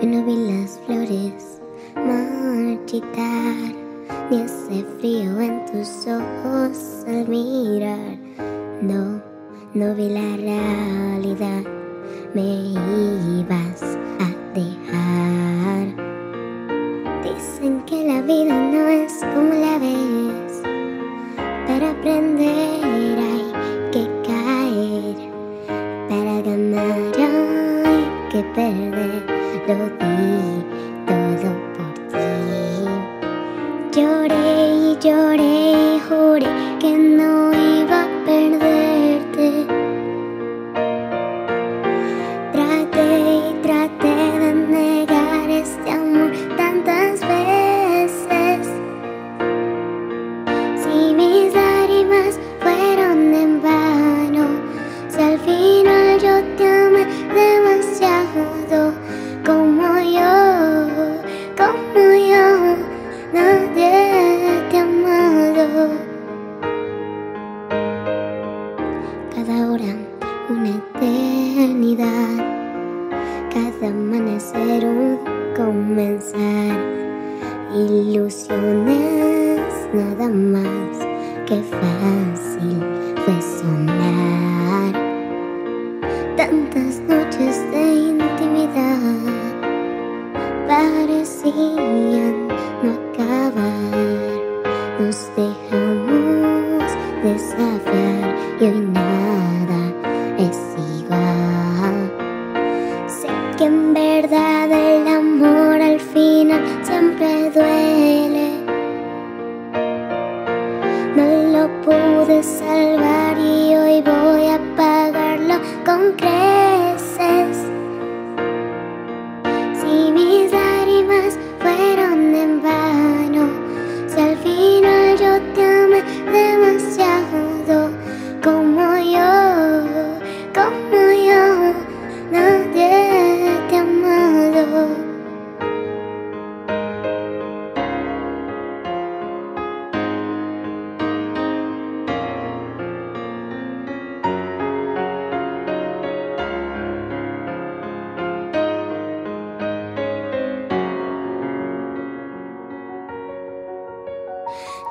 Yo no vi las flores marchitar, ni ese frío en tus ojos al mirar. No, no vi la realidad, me ibas a dejar. Dicen que la vida no es como la ves, para aprender que perder lo di todo por ti. Lloré y lloré comenzar, ilusiones nada más que fácil fue sonar. Tantas noches de intimidad parecían salvar y hoy voy a pagarlo con creces.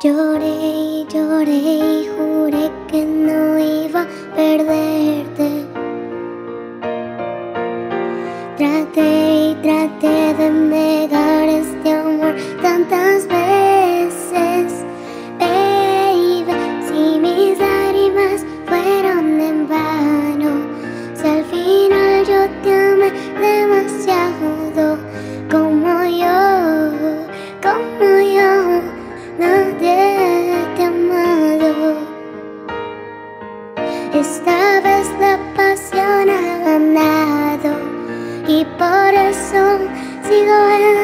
Lloré y lloré y juré que no iba a perderte. Traté y traté de negar este amor tantas Esta vez la pasión ha ganado y por eso sigo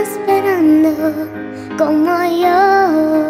esperando como yo.